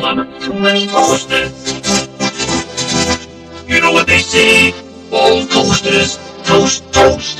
mother many posters. You know what they say? All posters, toast toast.